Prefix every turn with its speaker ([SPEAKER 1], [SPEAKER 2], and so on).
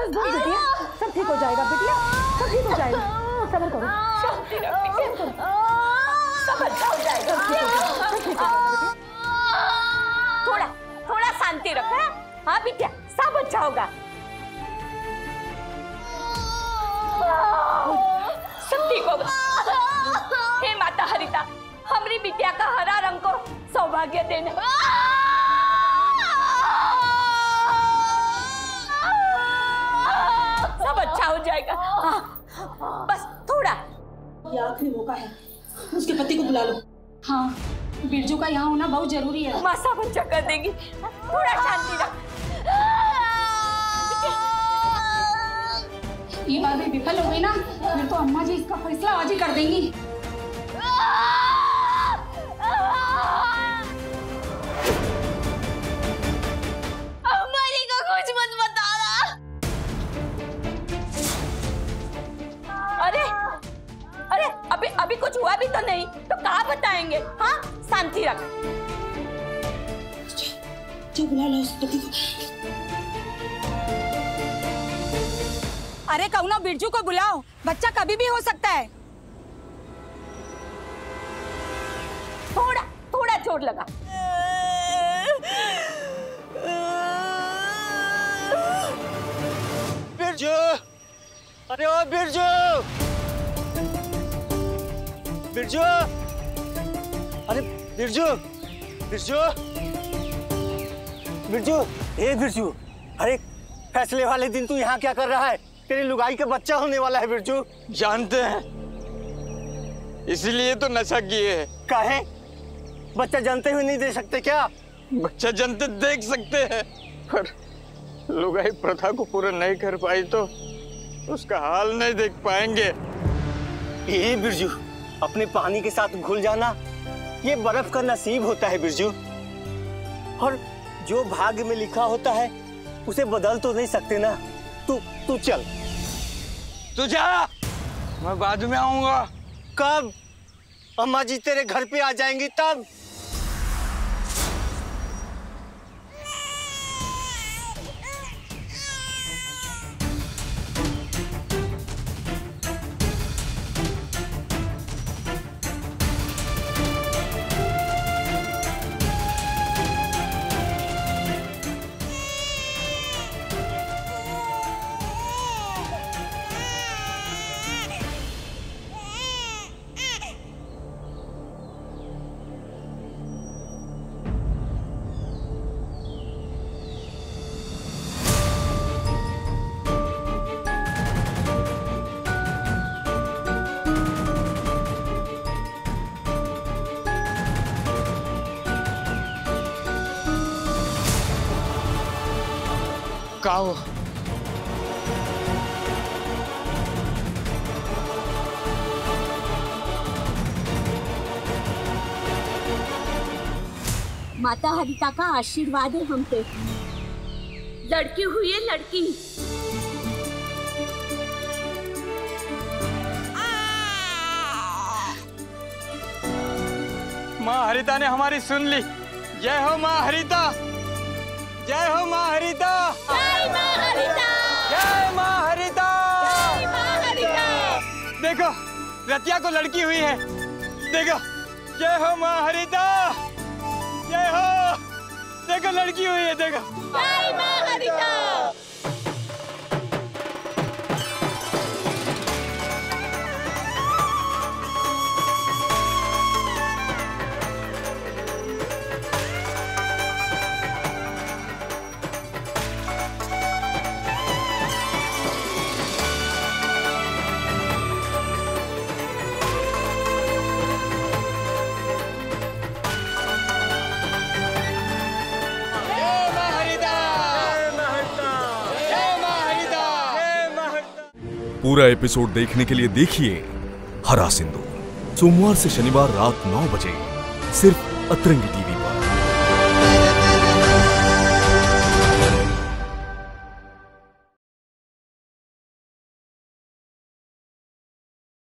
[SPEAKER 1] बस बस सब ठीक हो जाएगा, बिटिया। सब ठीक हो जाएगा। सब्र करो।
[SPEAKER 2] सब अच्छा हो जाएगा।
[SPEAKER 1] सब ठीक हो जाएगा।
[SPEAKER 2] थोड़ा थोड़ा शांति रखो हाँ? हाँ बिटिया, सब अच्छा होगा। सब ठीक होगा। हे माता हरिता, हमारी बिटिया का हरा रंग को सौभाग्य देने। जाएगा। हाँ, बस थोड़ा।
[SPEAKER 1] ये आखिरी मौका है। उसके पति को बुला लो।
[SPEAKER 3] हाँ बिरजू का यहाँ होना बहुत ज़रूरी है।
[SPEAKER 2] मासा बच्चा कर देगी। थोड़ा शांति रख।
[SPEAKER 3] ये बार भी विफल हो गई ना फिर तो अम्मा जी इसका फैसला आज ही कर देंगी।
[SPEAKER 2] अभी कुछ हुआ भी तो नहीं तो कहा बताएँगे? हाँ? शांति रख।
[SPEAKER 3] अरे कहुना बिरजू को बुलाओ। बच्चा कभी भी हो सकता है।
[SPEAKER 2] थोड़ा थोड़ा चोट लगा।
[SPEAKER 4] बिरजू! अरे ओ बिरजू! बिरजू अरे बिरजू बिरजू बिरजू ए बिरजू अरे फैसले वाले दिन तू यहाँ क्या कर रहा है? तेरी लुगाई का बच्चा होने वाला है बिरजू
[SPEAKER 5] जानते हैं। इसीलिए तो नशा किए हैं।
[SPEAKER 4] काहे? बच्चा जानते हुए नहीं दे सकते क्या?
[SPEAKER 5] बच्चा जनते देख सकते हैं पर लुगाई प्रथा को पूरा नहीं कर पाई तो उसका हाल नहीं देख पाएँगे।
[SPEAKER 4] ये बिरजू अपने पानी के साथ घुल जाना ये बर्फ़ का नसीब होता है बिरजू। और जो भाग्य में लिखा होता है उसे बदल तो नहीं सकते ना। तू तू चल।
[SPEAKER 5] तू जा। मैं बाद में आऊँगा।
[SPEAKER 4] कब? अम्मा जी तेरे घर पे आ जाएँगी तब।
[SPEAKER 5] हो
[SPEAKER 2] माता हरिता का आशीर्वाद है हम पे। लड़की हुई है लड़की।
[SPEAKER 5] माँ हरिता ने हमारी सुन ली। जय हो माँ हरिता। जय हो माँ हरिता। देखो, रतिया को लड़की हुई है। देखो, जय हो माँ हरिता जय हो। देखो, लड़की हुई है, देखो।
[SPEAKER 2] जय माँ हरिता
[SPEAKER 6] पूरा एपिसोड देखने के लिए देखिए हरा सिंधु सोमवार से शनिवार रात नौ बजे सिर्फ़ अतरंगी टीवी